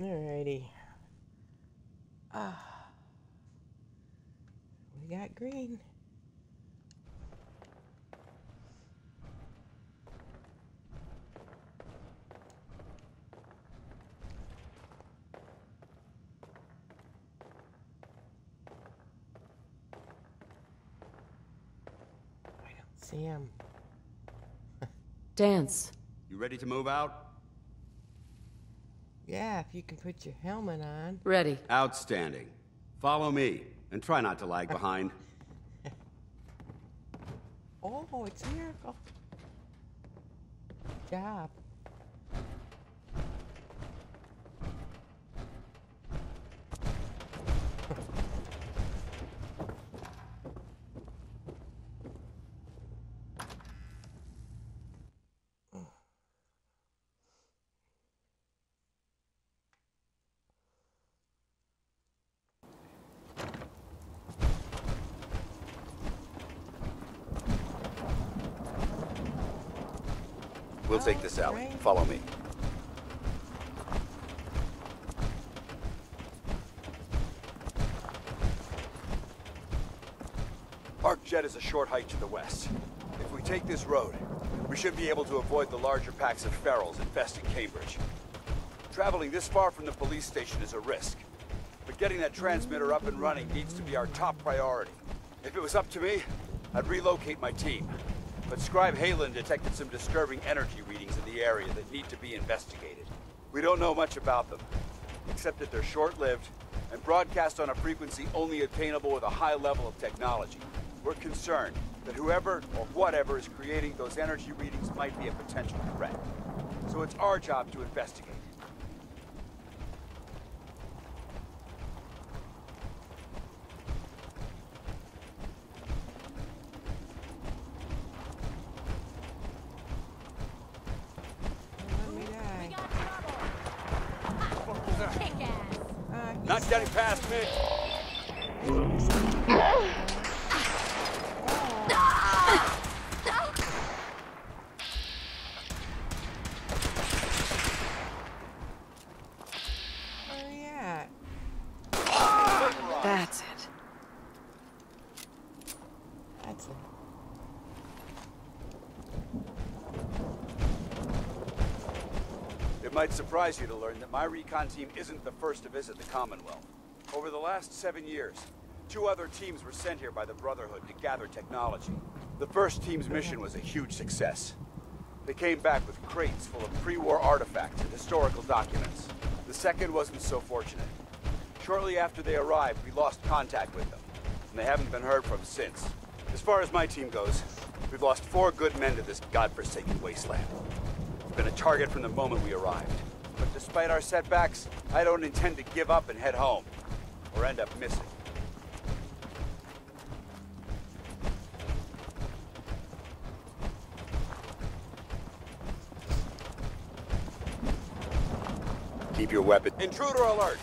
Alrighty. Ah. We got green. I don't see him. Danse. You ready to move out? Yeah, if you can put your helmet on. Ready. Outstanding. Follow me, and try not to lag behind. Oh, it's a miracle. Good job. We'll take this alley. Follow me. ArcJet is a short hike to the west. If we take this road, we should be able to avoid the larger packs of ferals infesting Cambridge. Traveling this far from the police station is a risk, but getting that transmitter up and running needs to be our top priority. If it was up to me, I'd relocate my team. But Scribe Haylen detected some disturbing energy readings in the area that need to be investigated. We don't know much about them, except that they're short-lived and broadcast on a frequency only attainable with a high level of technology. We're concerned that whoever or whatever is creating those energy readings might be a potential threat. So it's our job to investigate. Don't let me die. Kick ass. Ah, Not getting past me! where you at? That's it. That's it. It might surprise you to learn that my recon team isn't the first to visit the Commonwealth. Over the last seven years, two other teams were sent here by the Brotherhood to gather technology. The first team's mission was a huge success. They came back with crates full of pre-war artifacts and historical documents. The second wasn't so fortunate. Shortly after they arrived, we lost contact with them, and they haven't been heard from since. As far as my team goes, we've lost four good men to this godforsaken wasteland. We've been a target from the moment we arrived. But despite our setbacks, I don't intend to give up and head home, or end up missing. Keep your weapon. Intruder alert!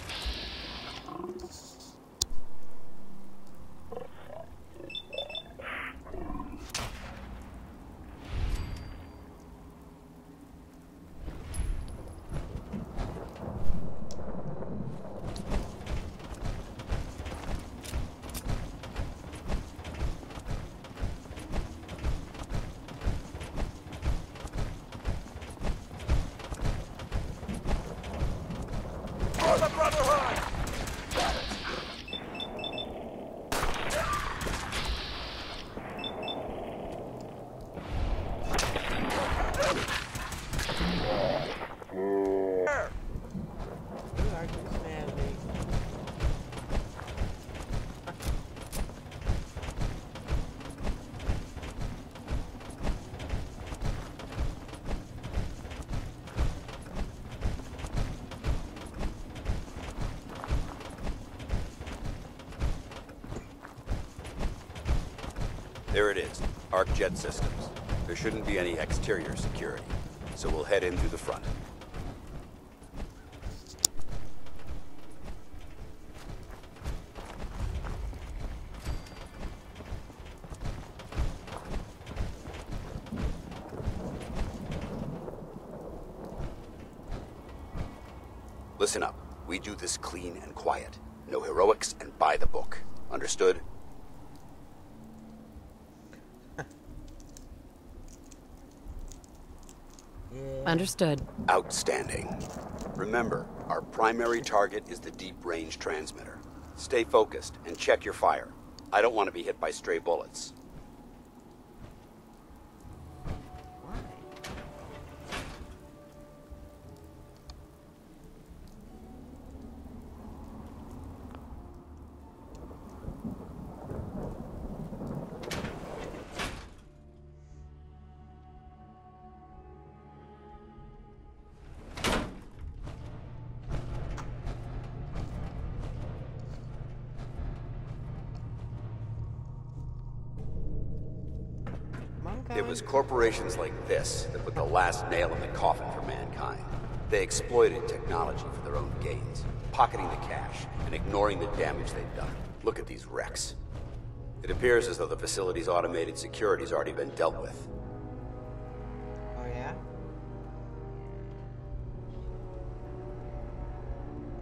For the Brotherhood! There! You are too manly. There it ArcJet Systems. There shouldn't be any exterior security, so we'll head in through the front. Listen up. We do this clean and quiet. No heroics and by the book. Understood? Yeah. Understood. Outstanding. Remember, our primary target is the deep range transmitter. Stay focused and check your fire. I don't want to be hit by stray bullets. It was corporations like this that put the last nail in the coffin for mankind. They exploited technology for their own gains, pocketing the cash and ignoring the damage they've done. Look at these wrecks. It appears as though the facility's automated security's already been dealt with. Oh yeah.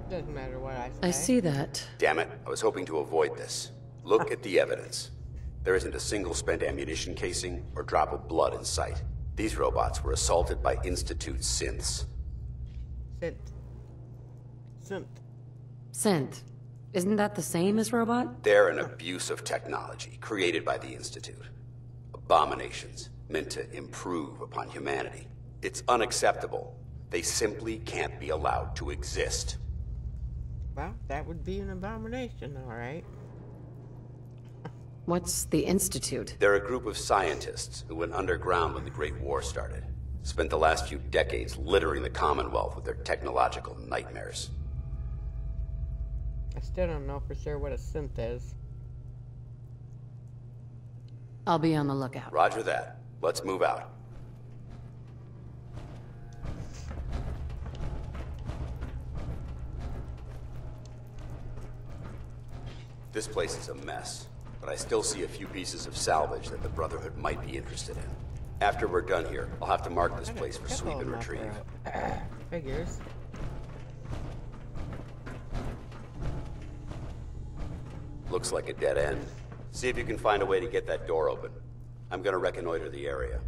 Doesn't matter what I say. I see that. Damn it, I was hoping to avoid this. Look at the evidence. There isn't a single spent ammunition casing or drop of blood in sight. These robots were assaulted by Institute synths. Synth. Synth. Synth. Isn't that the same as robot? They're an abuse of technology created by the Institute. Abominations meant to improve upon humanity. It's unacceptable. They simply can't be allowed to exist. Well, that would be an abomination, all right. What's the Institute? They're a group of scientists who went underground when the Great War started. Spent the last few decades littering the Commonwealth with their technological nightmares. I still don't know for sure what a synth is. I'll be on the lookout. Roger that. Let's move out. This place is a mess, but I still see a few pieces of salvage that the Brotherhood might be interested in. After we're done here, I'll have to mark this I got a place for sweep and retrieve. Figures. Looks like a dead end. See if you can find a way to get that door open. I'm gonna reconnoiter the area.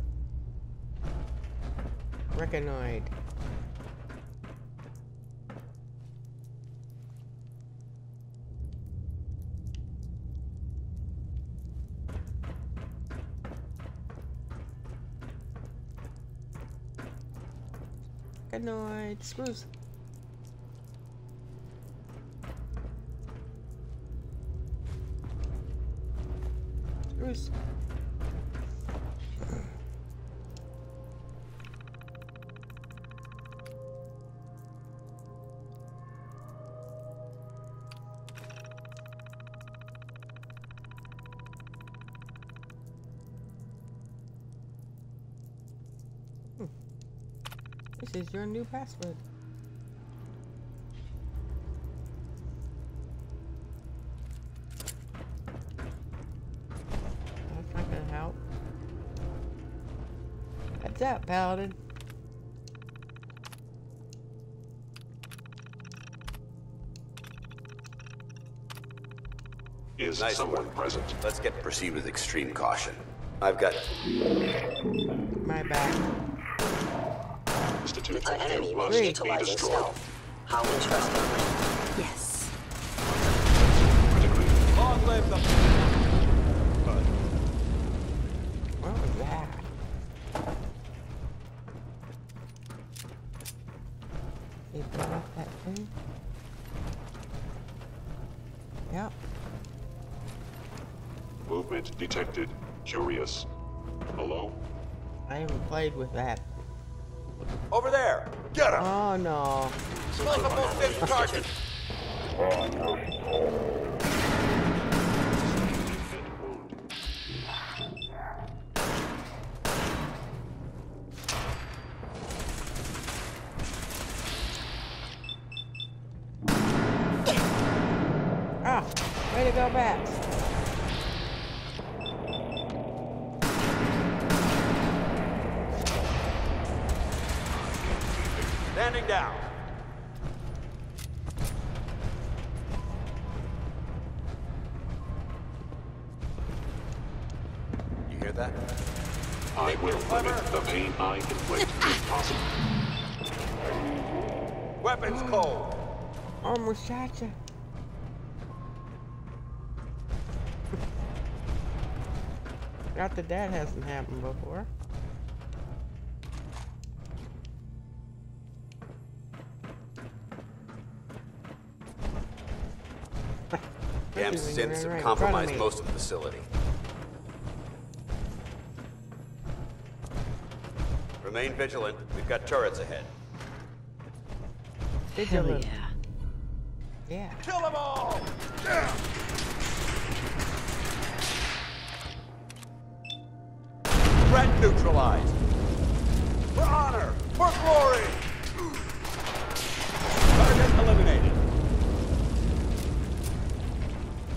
Recognoid. Recognoid. Spruce. Spruce. This is your new password. That's not gonna help. Heads up, Paladin. Is Nice someone work. present? Let's get proceed with extreme caution. I've got My back. Institute An enemy was must be utilizing stealth. How interesting. Yes. Critically. Long live the What was that? They brought up that thing? Yep. Movement detected. Curious. Hello? I haven't played with that. Over there! Get him! Oh no. Multiple fifth target! Oh, that that hasn't happened before. Damn Especially synths have right in of compromised most of the facility. Remain vigilant. We've got turrets ahead. Vigilant. Hell yeah. Yeah. Kill them all! Threat neutralized. For honor! For glory! Target eliminated.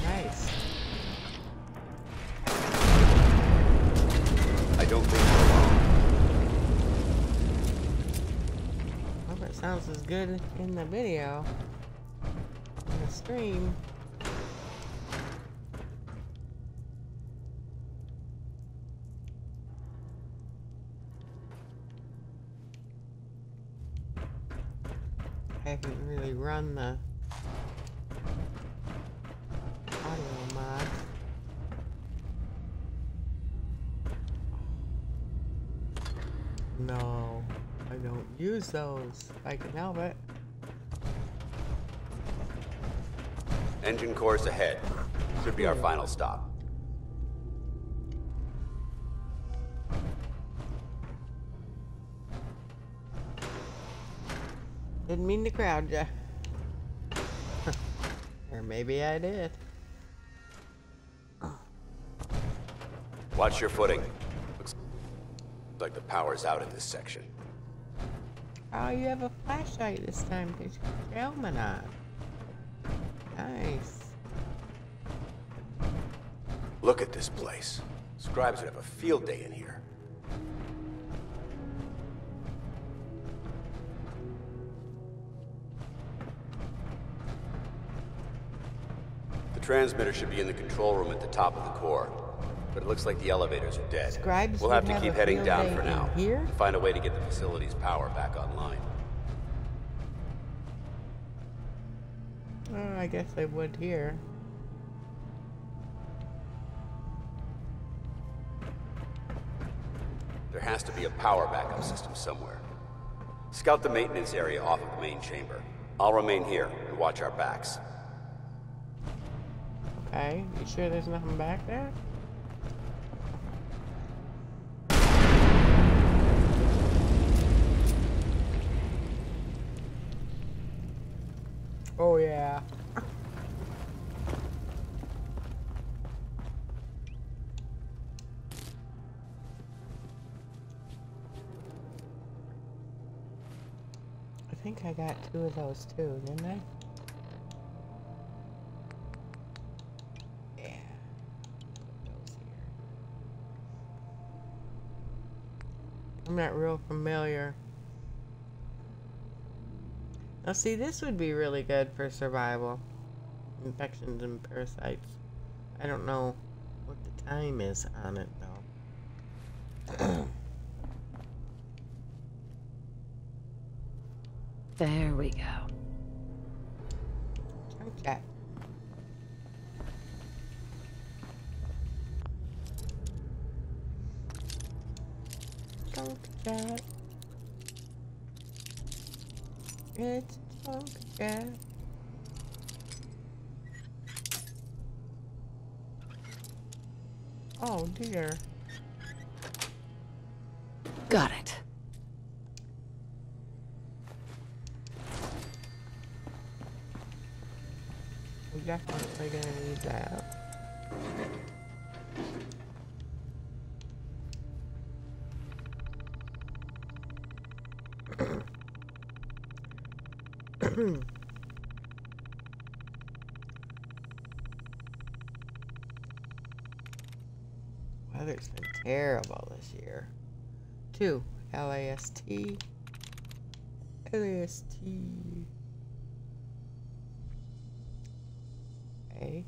Nice. I don't think we're. Hope it sounds as good in the video. In the stream. I haven't really run the audio mod. No, I don't use those. if I can help it. Engine core ahead. Should be our final stop. Didn't mean to crowd ya. Or maybe I did. Watch your footing. Looks like the power's out in this section. Oh, you have a flashlight this time helmet on. Nice. Look at this place. Scribes would have a field day in here. Transmitter should be in the control room at the top of the core. But it looks like the elevators are dead. Scribes we'll have to have keep heading down for now. here? And find a way to get the facility's power back online. Oh, I guess I would here. There has to be a power backup system somewhere. Scout the maintenance area off of the main chamber. I'll remain here and watch our backs. Okay, you sure there's nothing back there? Oh yeah. I think I got two of those too, didn't I? Yeah. Put those here. I'm not real familiar. Now see, this would be really good for survival. Infections and parasites. I don't know what the time is on it though. There we go. Chat. Junk chat. It's junk chat. Oh dear. Got it. We're definitely gonna need that. Hmm. Weather's been terrible this year. Two. LAST. LAST. A.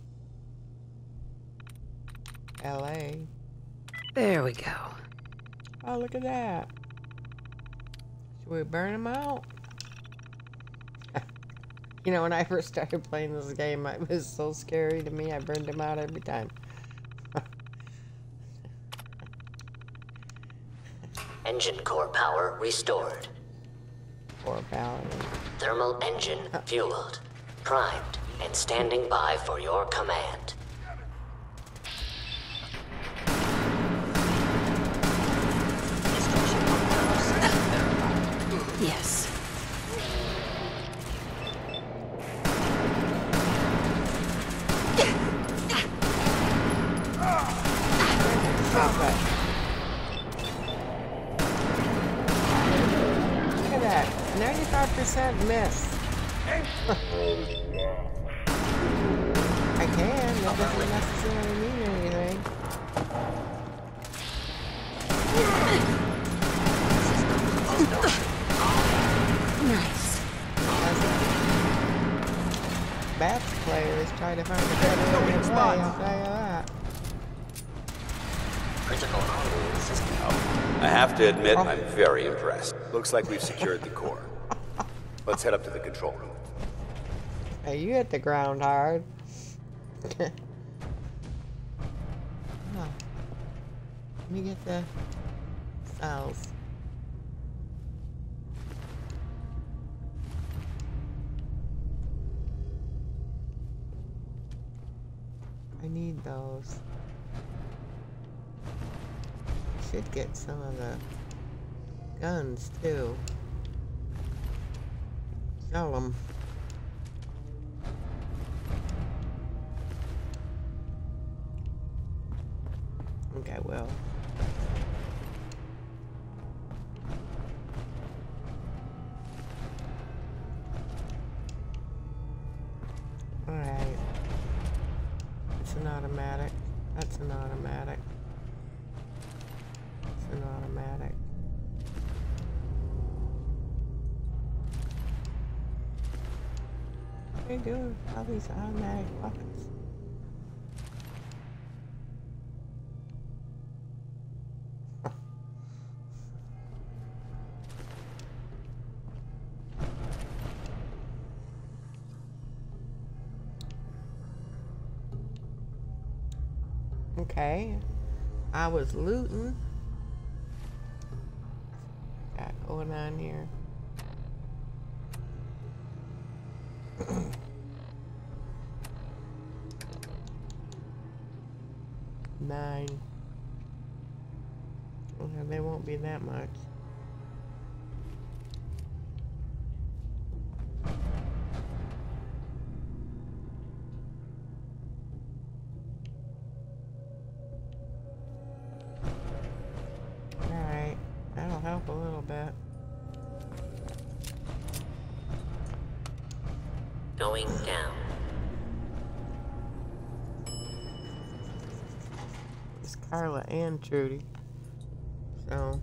LA. There we go. Oh, look at that. Should we burn them out? You know, when I first started playing this game, it was so scary to me. I burned them out every time. Engine core power restored. Poor power. Thermal engine uh. fueled. Primed and standing by for your command. Admit, I'm very impressed. Looks like we've secured the core. Let's head up to the control room. Hey, you hit the ground hard. oh. Let me get the cells. I need those. Should get some of the guns too. Sell them. All these automatic weapons? Okay. I was looting. Got going on here. Nine. Well, they won't be that much. And Trudy. So.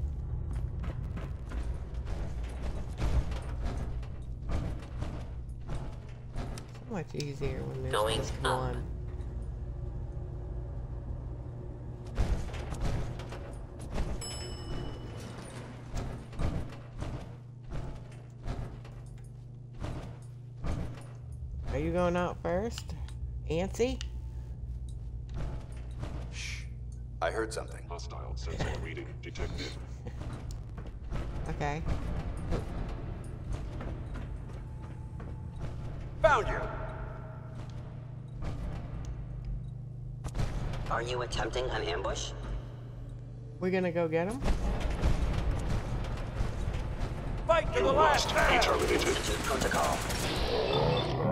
So much easier when there's Going just up. one. Are you going out first? Antsy? Heard something. Hostile sensor reading detected. Okay. Found you! Are you attempting an ambush? We're gonna go get him? Fight to You the last must man! protocol.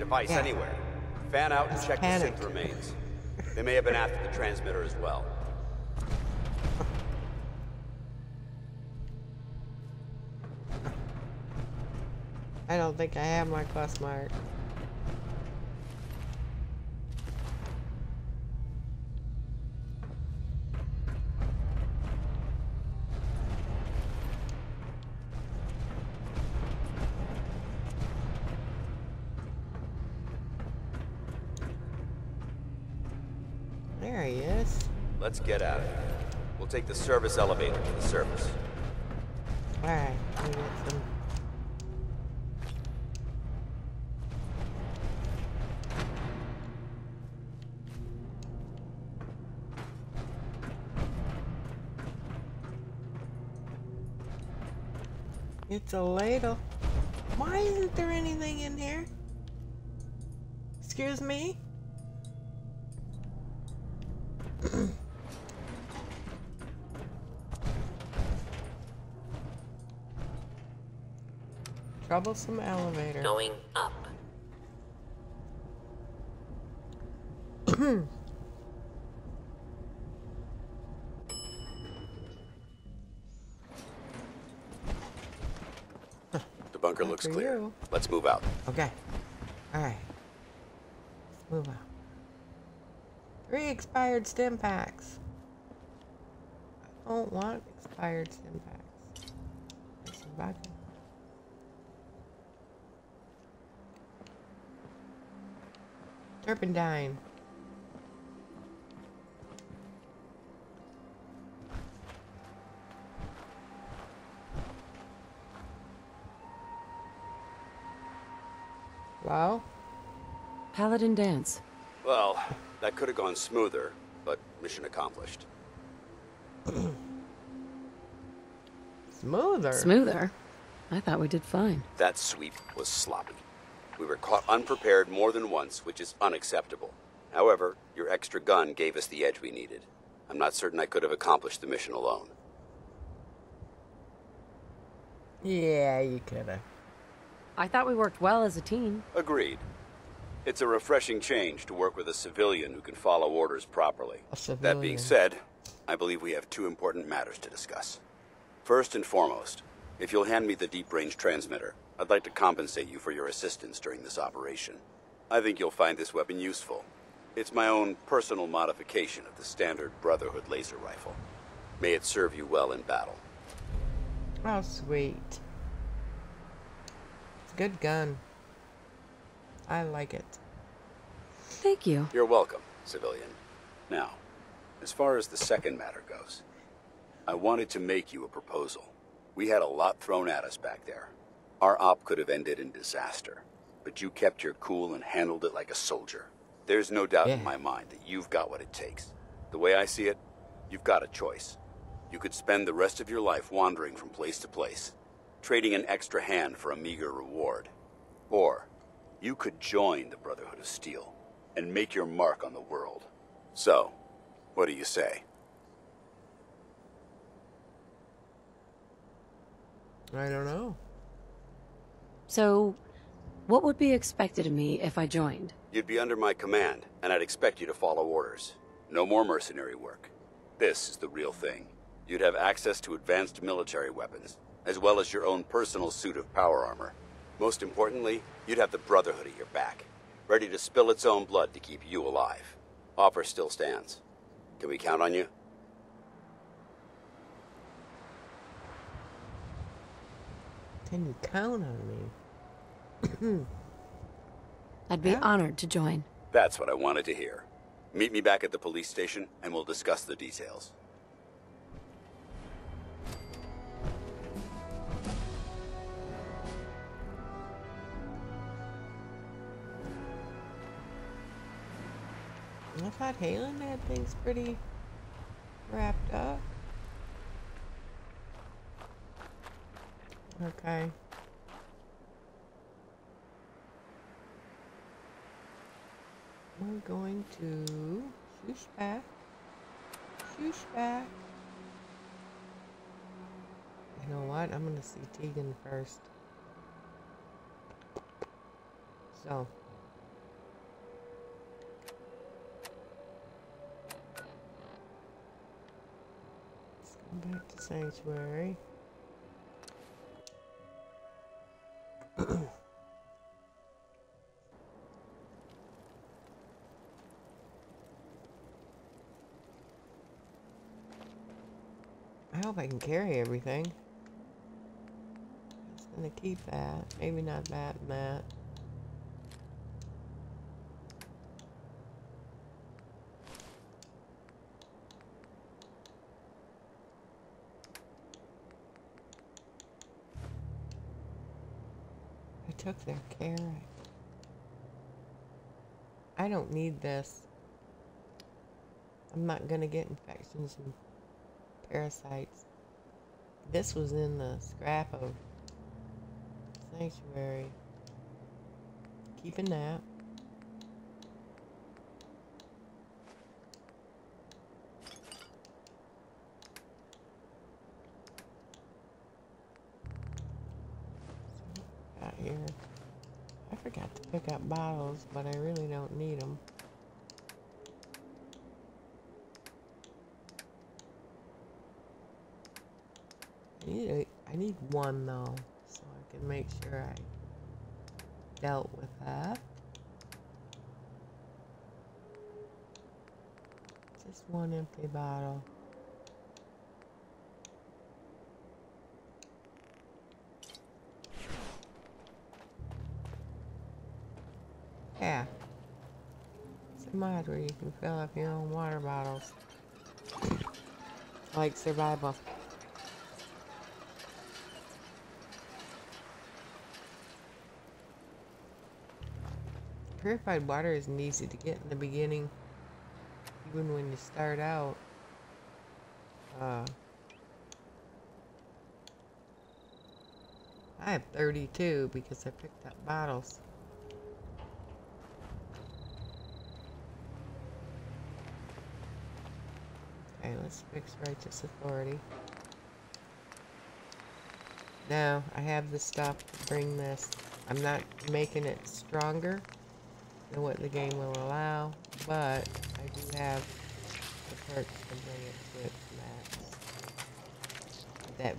Device Yeah. anywhere. Fan out and check the panicked. synth remains. They may have been after the transmitter as well. I don't think I have my quest mark. Let's get out of here. We'll take the service elevator to the surface. Alright, let me get some. It's a ladle. Why isn't there anything in here? Excuse me? Troublesome elevator. Going up. The bunker looks clear. you. Let's move out. Okay. Alright. Let's move out. Three expired stim packs. I don't want expired stim packs. There's some. Turpentine. Hello? Paladin Danse. Well, that could have gone smoother, but mission accomplished. Smoother. Smoother. I thought we did fine. That sweep was sloppy. We were caught unprepared more than once, which is unacceptable. However, your extra gun gave us the edge we needed. I'm not certain I could have accomplished the mission alone. yeah, you coulda. I thought we worked well as a team. Agreed. It's a refreshing change to work with a civilian who can follow orders properly. A That being said, I believe we have two important matters to discuss. First and foremost, if you'll hand me the deep range transmitter, I'd like to compensate you for your assistance during this operation. I think you'll find this weapon useful. It's my own personal modification of the standard Brotherhood laser rifle. May it serve you well in battle. Oh, sweet. It's a good gun. I like it. Thank you. You're welcome, civilian. Now, as far as the second matter goes, I wanted to make you a proposal. We had a lot thrown at us back there. Our op could have ended in disaster, but you kept your cool and handled it like a soldier. There's no doubt in my mind that you've got what it takes. The way I see it, you've got a choice. You could spend the rest of your life wandering from place to place, trading an extra hand for a meager reward. Or you could join the Brotherhood of Steel and make your mark on the world. So, what do you say? I don't know. So, what would be expected of me if I joined? You'd be under my command, and I'd expect you to follow orders. No more mercenary work. This is the real thing. You'd have access to advanced military weapons, as well as your own personal suit of power armor. Most importantly, you'd have the Brotherhood at your back, ready to spill its own blood to keep you alive. Offer still stands. Can we count on you? Can you count on me? I'd be honored to join. That's what I wanted to hear. Meet me back at the police station, and we'll discuss the details. I thought Haylen had things pretty wrapped up. Okay. We're going to swoosh back. Swoosh back. You know what? I'm gonna see Tegan first. So. Let's go back to Sanctuary. Can carry everything. Just gonna keep that. Maybe not that and that. I took their carrot. I don't need this. I'm not gonna get infections and parasites. This was in the scrap of sanctuary. Keeping that. Out here. I forgot to pick up bottles, but I really don't need them. I need, a, I need one though, so I can make sure I dealt with that. Just one empty bottle. Yeah. It's a mod where you can fill up your own water bottles. Like survival. Purified water isn't easy to get in the beginning. Even when you start out. Uh, I have 32 because I picked up bottles. Okay, let's fix Righteous Authority. Now, I have the stuff to bring this. I'm not making it stronger than what the game will allow, but I do have the perks to bring it to max. That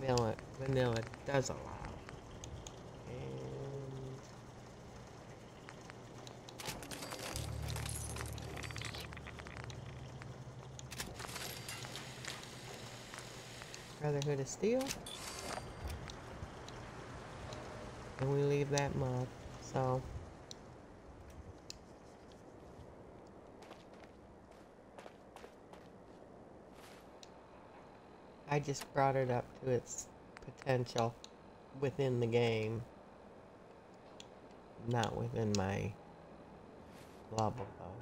vanilla, does allow. Brotherhood of Steel. And we leave that month. So I just brought it up to its potential within the game. Not within my level though.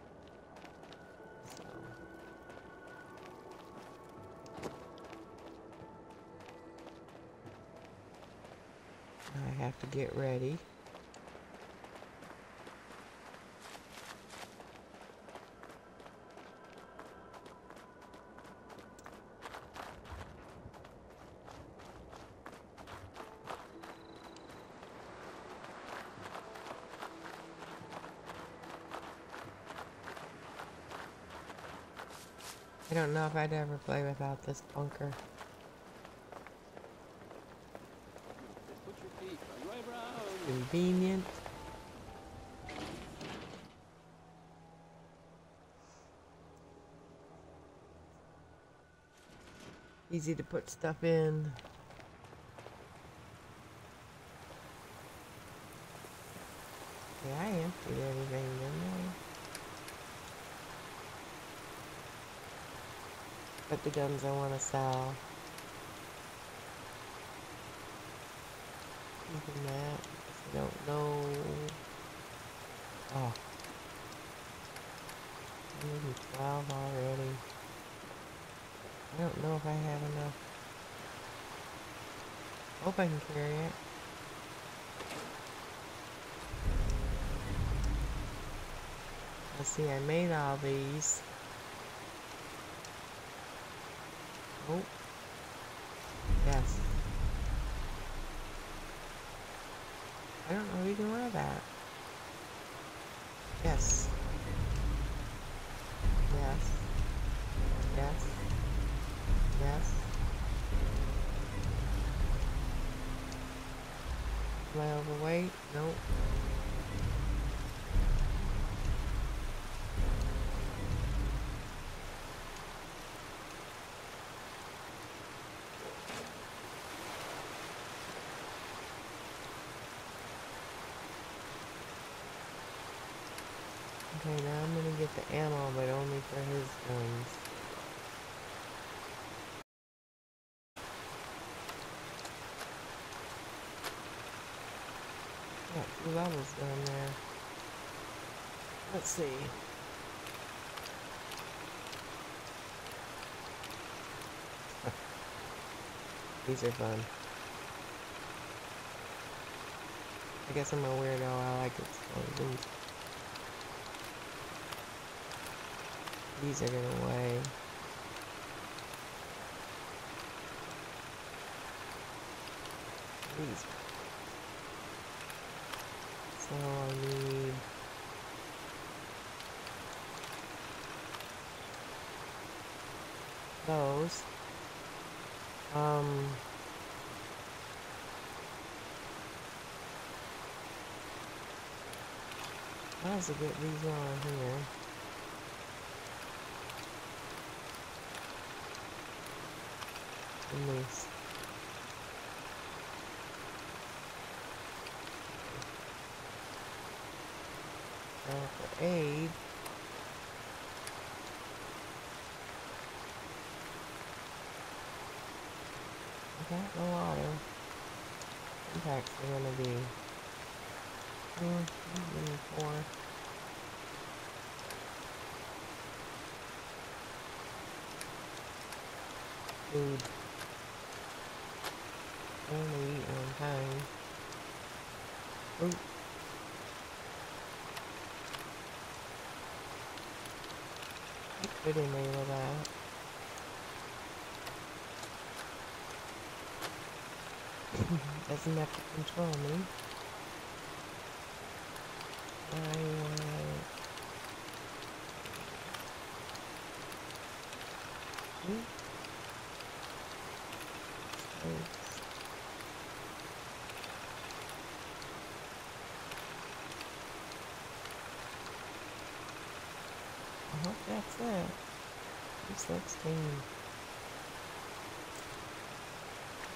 I have to get ready. Don't know if I'd ever play without this bunker. Convenient. Easy to put stuff in. Yeah, I emptied everything, didn't I? The guns I want to sell. Even that. I don't know. Oh. 112 already. I don't know if I have enough. Hope I can carry it. Let's see, I made all these. Oh. Yes. I don't know if you can wear that. Yes. Yes. Yes. Yes. Am I overweight? Nope. Okay, now I'm gonna get the ammo, but only for his guns. Got down there. Let's see. These are fun. I guess I'm a weirdo. I like explosions. Oh, These are gonna weigh. These. So I need. Those. Um. Might as well get these on here. At least. For aid. I got no auto. Impacts are gonna be Mm, four. Food. Only eat on time. Oop. I could enable that. Doesn't have to control me. I Hmm? Oops. I hope that's it. This looks clean.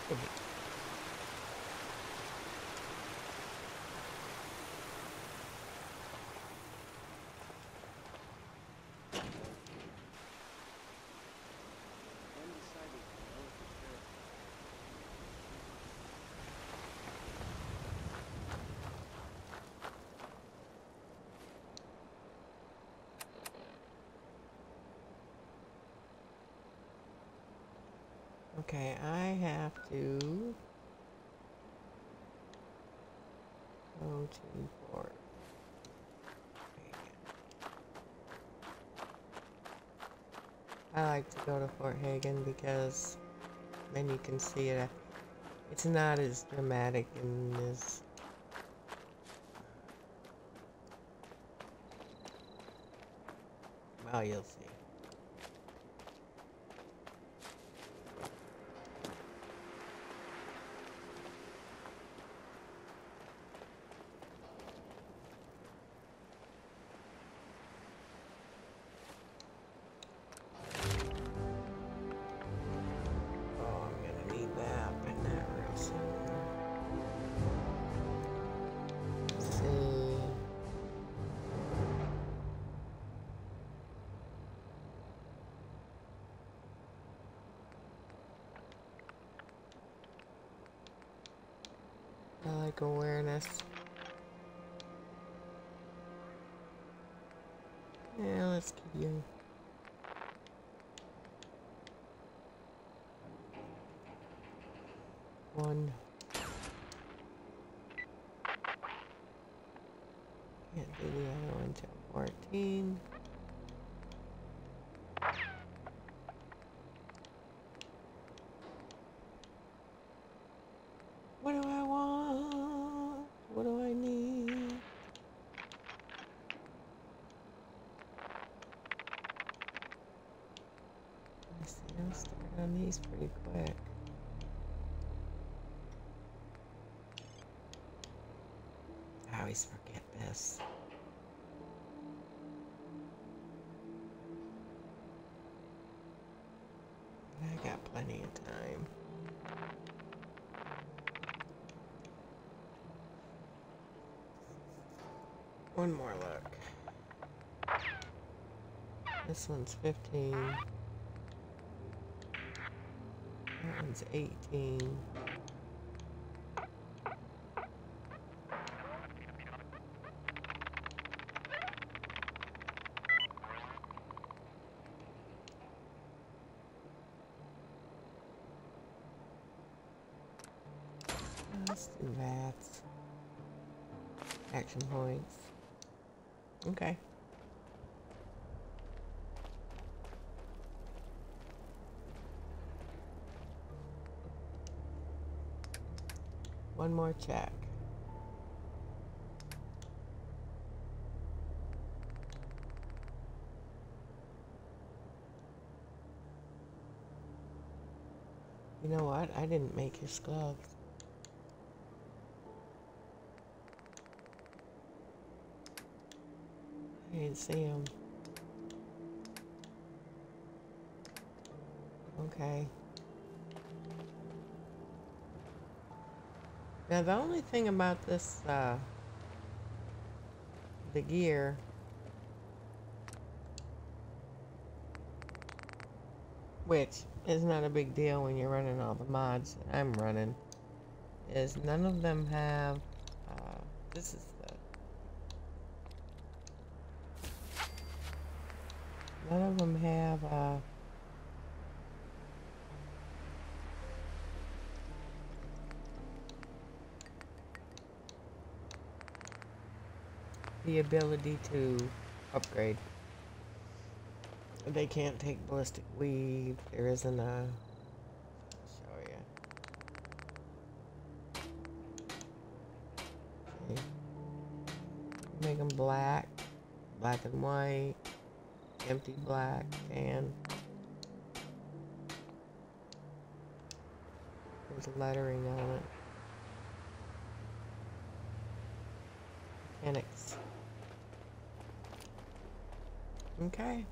Could be. Okay, I have to go to Fort. Hagen. I like to go to Fort Hagen because then you can see it. It's not as dramatic and as well, you'll see. I like awareness. Yeah, let's keep you. One. Can't do the other one till 14. What do I want? What do I need? I see, I'm pretty quick. I always forget this. I got plenty of time. One more look. This one's 15. One's 18. Let's do that. Action points. Okay. One more check. You know what? I didn't make his gloves. I didn't see him. Okay. Now the only thing about this, uh, the gear, which is not a big deal when you're running all the mods that I'm running, is none of them have, uh, this is the, none of them have, uh, the ability to upgrade. They can't take ballistic weave. There isn't a. Make them black, black and white, empty black, and there's lettering on it. Mechanics. Okay.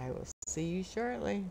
I will see you shortly.